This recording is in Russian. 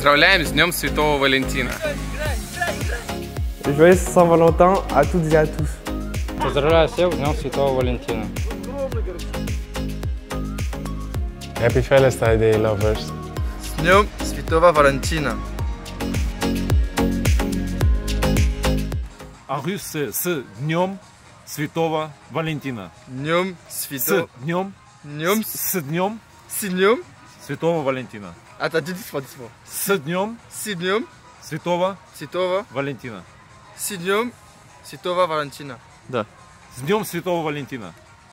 Поздравляем с Днем Святого Валентина. Joyeux Saint-Valentin à toutes et à tous. Поздравляю всех с Днем Святого Валентина. Happy Valentine's Day, lovers. С Днем Святого Валентина. En russe, с Днем Святого Валентина. Днем С Святого... Днем, Днем... с Днем С Днем... Святого Валентина. Dis dis-moi, dis-moi. С Днем С Днем Святого Святого... Валентина. С Днем Святого Валентина. С Днем Святого Валентина.